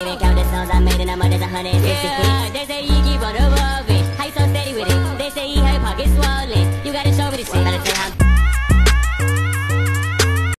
Even count the songs I made and I'm under the 160 yeah, They say you keep on evolving, how you so steady with it? They say you have your pockets swollen, you gotta show me the shit